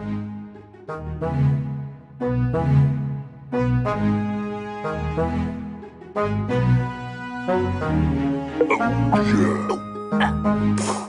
Oh, yeah.